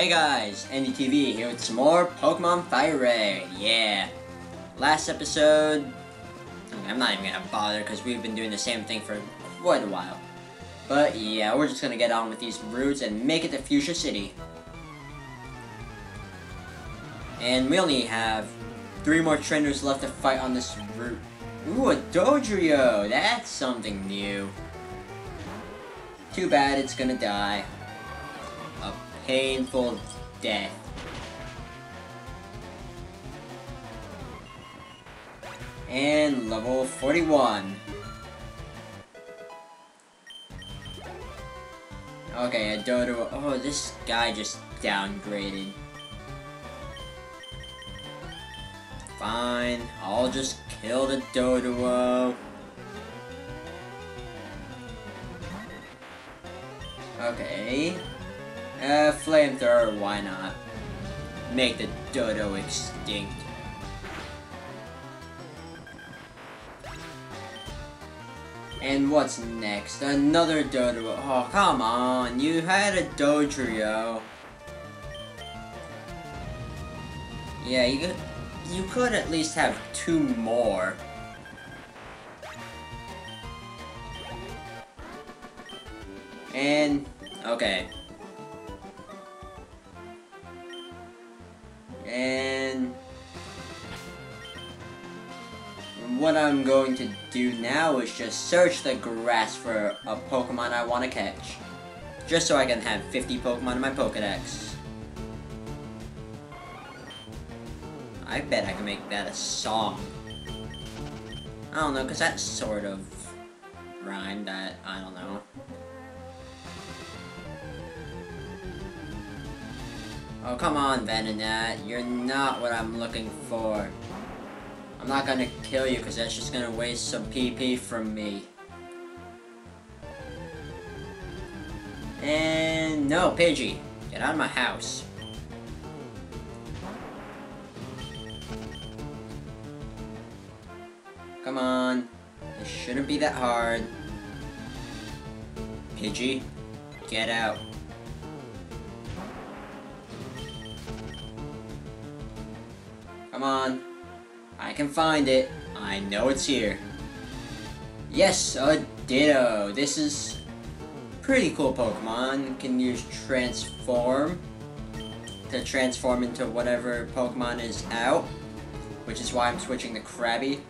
Hey guys, NDTV here with some more Pokemon Fire Red. Yeah. Last episode, I'm not even gonna bother because we've been doing the same thing for quite a while. But yeah, we're just gonna get on with these routes and make it to Fuchsia City. And we only have three more trainers left to fight on this route. Ooh, a Dodrio! That's something new. Too bad it's gonna die. Painful death. And level 41. Okay, a Doduo. Oh, this guy just downgraded. Fine, I'll just kill the Doduo. Okay. Uh, flamethrower, why not? Make the Dodo extinct. And what's next? Another Doduo. Oh, come on. You had a Dodrio. Yeah, you could, you could at least have two more. And, okay. And what I'm going to do now is just search the grass for a Pokemon I want to catch. Just so I can have 50 Pokemon in my Pokedex. I bet I can make that a song. I don't know, because that sort of rhymed that, I don't know. Oh, come on, Venonat. You're not what I'm looking for. I'm not gonna kill you because that's just gonna waste some PP from me. And no, Pidgey, get out of my house. Come on, it shouldn't be that hard. Pidgey, get out. Come on. I can find it. I know it's here. Yes, a Ditto. This is pretty cool Pokemon. Can use Transform to transform into whatever Pokemon is out, which is why I'm switching to Krabby.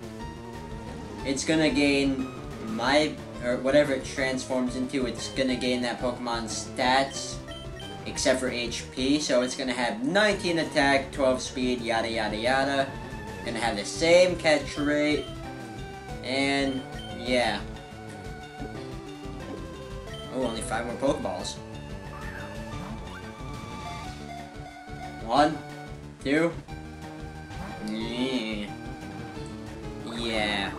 It's gonna gain my, or whatever it transforms into, it's gonna gain that Pokemon's stats, except for HP, so it's gonna have 19 attack, 12 speed, yada yada yada. Gonna have the same catch rate, and yeah. Oh, only five more Pokeballs. One, two, yeah. Yeah.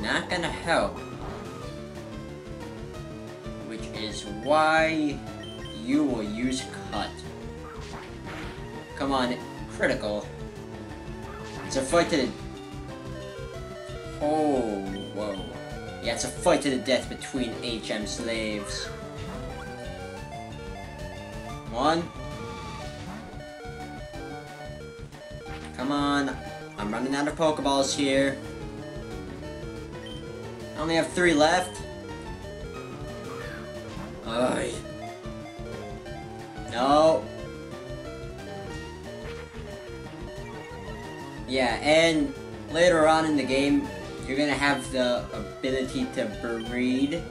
Not gonna help. Is why you will use Cut. Come on, critical. It's a fight to the... Oh, whoa. Yeah, it's a fight to the death between HM slaves. One. Come on. I'm running out of Pokeballs here. I only have three left. Ugh. No. Yeah, and later on in the game, you're gonna have the ability to breed.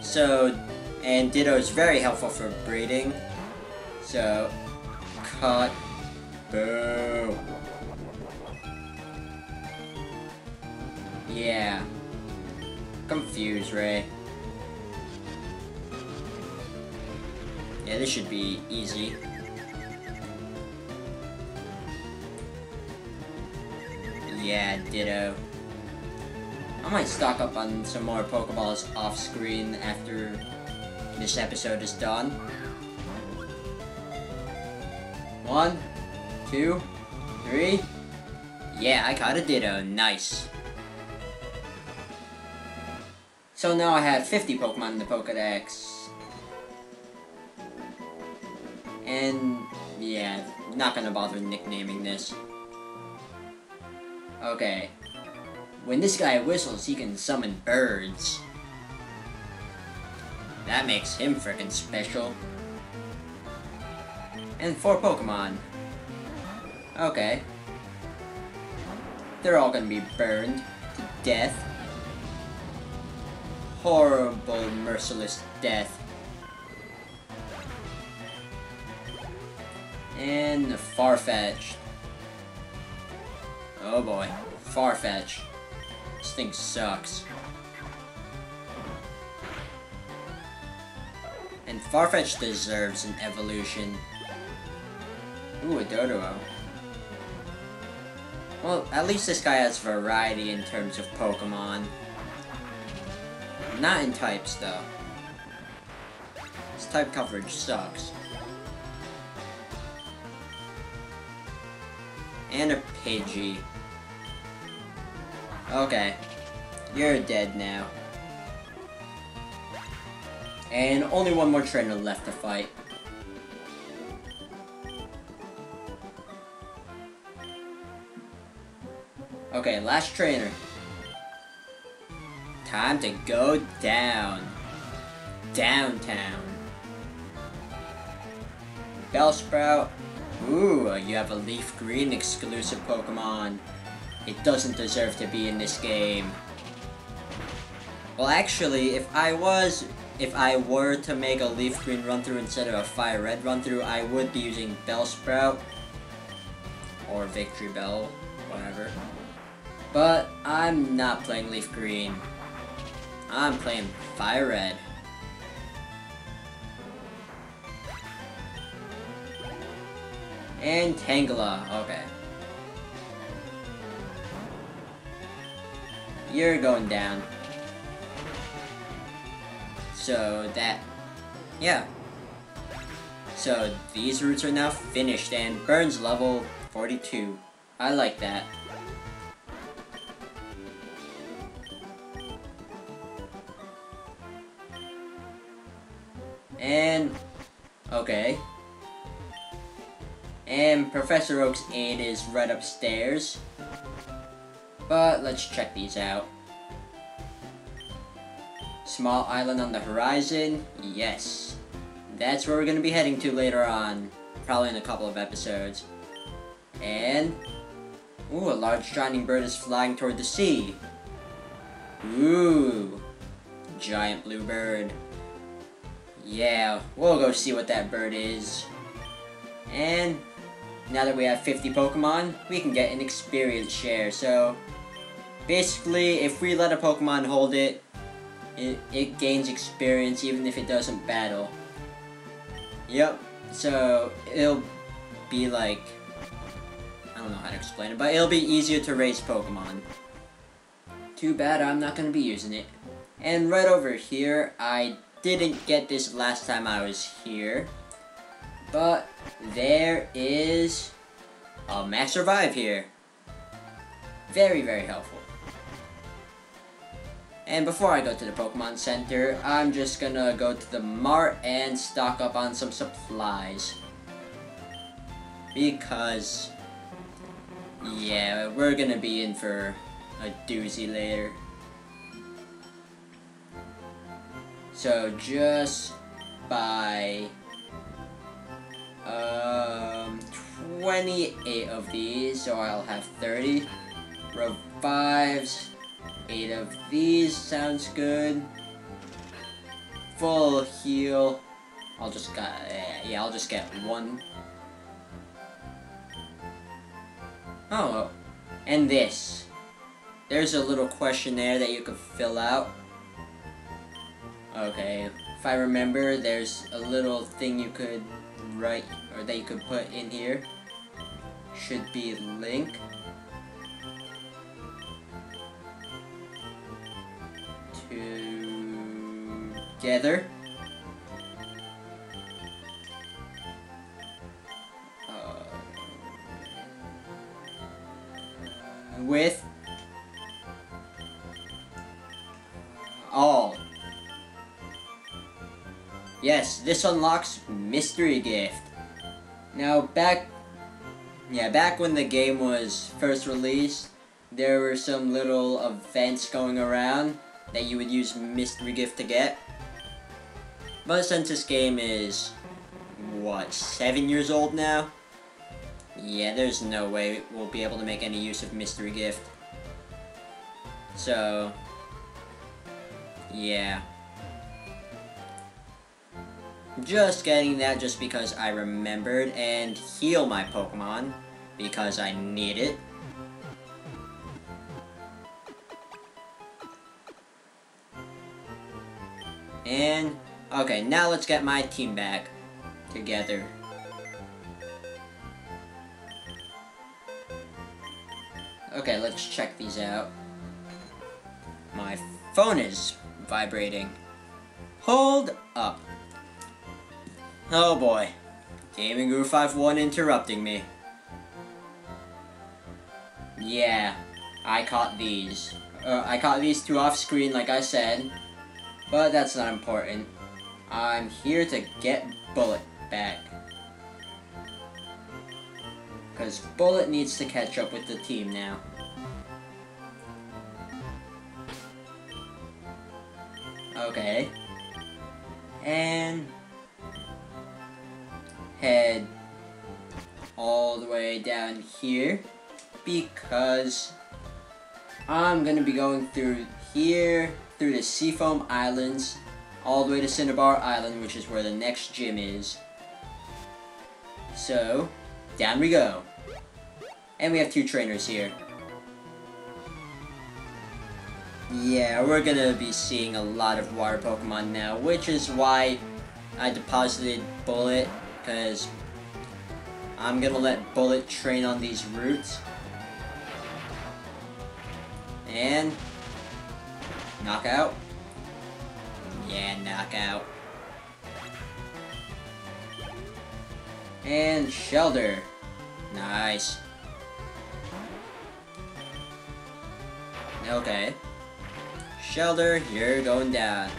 So, and Ditto is very helpful for breeding. So, cut, boo. Yeah. Confused, Ray. Yeah, this should be easy. Yeah, ditto. I might stock up on some more Pokeballs off screen after this episode is done. One, two, three. Yeah, I caught a Ditto. Nice. So now I have 50 Pokemon in the Pokedex. And yeah, not gonna bother nicknaming this. Okay. When this guy whistles, he can summon birds. That makes him frickin' special. And four Pokemon. Okay. They're all gonna be burned to death. Horrible, merciless death. And Farfetch'd. Oh boy, Farfetch. This thing sucks. And Farfetch deserves an evolution. Ooh, a Doduo. Well, at least this guy has variety in terms of Pokemon. Not in types, though. His type coverage sucks. And a Pidgey. Okay. You're dead now. And only one more trainer left to fight. Okay, last trainer. Time to go down. Downtown. Bellsprout. Ooh, uh, you have a Leaf Green exclusive Pokemon. It doesn't deserve to be in this game. Well, actually, if I was, if I were to make a Leaf Green run-through instead of a Fire Red run-through, I would be using Bellsprout. Or Victreebel, whatever. But I'm not playing Leaf Green. I'm playing Fire Red. And Tangela, okay. You're going down. So that, yeah. So these routes are now finished and Byrne's level 42. I like that. And, okay. And Professor Oak's aid is right upstairs. But let's check these out. Small island on the horizon, yes. That's where we're gonna be heading to later on. Probably in a couple of episodes. And, ooh, a large shining bird is flying toward the sea. Ooh, giant blue bird. Yeah, we'll go see what that bird is. And now that we have 50 Pokemon, we can get an experience share. So, basically, if we let a Pokemon hold it, it, it gains experience even if it doesn't battle. Yep, so it'll be like, I don't know how to explain it, but it'll be easier to raise Pokemon. Too bad I'm not going to be using it. And right over here, I didn't get this last time I was here. But there is a Max Revive here. Very, very helpful. And before I go to the Pokemon Center, I'm just gonna go to the mart and stock up on some supplies. Because, yeah, we're gonna be in for a doozy later. So just buy um, 28 of these, so I'll have 30. Revives, 8 of these, sounds good. Full heal, I'll just get, yeah, I'll just get one. Oh, and this. There's a little questionnaire that you can fill out. Okay, if I remember, there's a little thing you could write, or that you could put in here. Should be link. Together. Uh, with all. Yes, this unlocks Mystery Gift. Now, back, yeah, back when the game was first released, there were some little events going around that you would use Mystery Gift to get. But since this game is, what, seven years old now? Yeah, there's no way we'll be able to make any use of Mystery Gift. So, yeah. Just getting that just because I remembered and heal my Pokemon because I need it. And, okay, now let's get my team back together. Okay, let's check these out. My phone is vibrating. Hold up. Oh boy. Gaming Guru 51 interrupting me. Yeah, I caught these. Uh, I caught these two off screen like I said, but that's not important. I'm here to get Bullet back. Because Bullet needs to catch up with the team now. Okay. And head all the way down here because I'm gonna be going through here, through the Seafoam Islands, all the way to Cinnabar Island, which is where the next gym is. So, down we go. And we have two trainers here. Yeah, we're gonna be seeing a lot of water Pokemon now, which is why I deposited Bullet, because I'm gonna let Bullet train on these routes. And knockout. Yeah, knockout. And Shellder. Nice. Okay. Shellder, you're going down.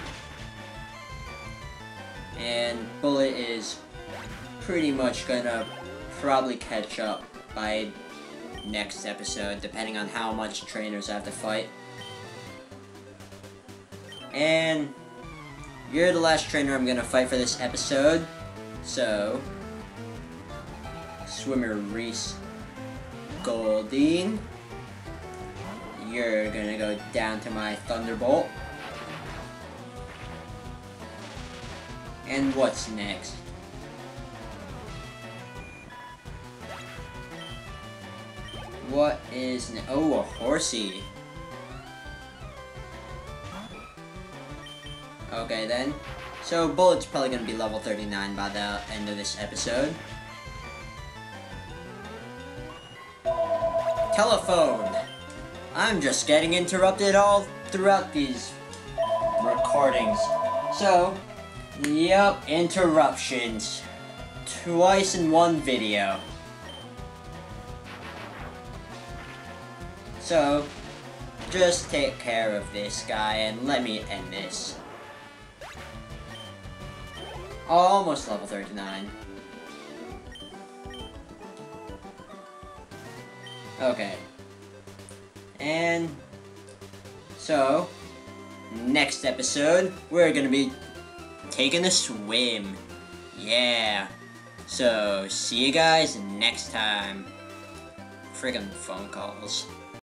And Bullet is pretty much gonna probably catch up by next episode, depending on how much trainers I have to fight. And you're the last trainer I'm gonna fight for this episode, so Swimmer Reese Goldeen, you're gonna go down to my Thunderbolt. And what's next? What is... Oh, a horsey. Okay, then. So, Bullet's probably going to be level 39 by the end of this episode. Telephone! I'm just getting interrupted all throughout these recordings. So, yep, interruptions. Twice in one video. So, just take care of this guy and let me end this. Almost level 39. Okay. And so, next episode, we're gonna be taking a swim. Yeah. So, see you guys next time. Friggin' phone calls.